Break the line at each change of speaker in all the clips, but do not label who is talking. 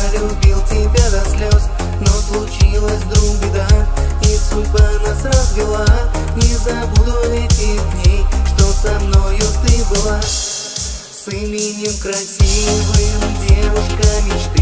Я любил тебя до слез Но случилась вдруг беда. И судьба нас развела. Не забуду этих дней Что со мною ты была? С именем красивым Девушка мечты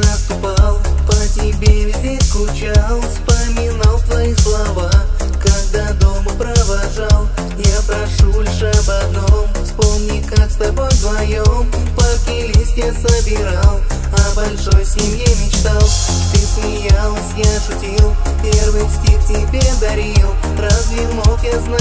наступал По тебе везде скучал Вспоминал твои слова Когда дома провожал. Я прошу лишь об Вспомни, как с тобой вдвоем Парки листья собирал О большой семье мечтал. Ты смеялась, я шутил Первый стих тебе дарил Разве мог я знать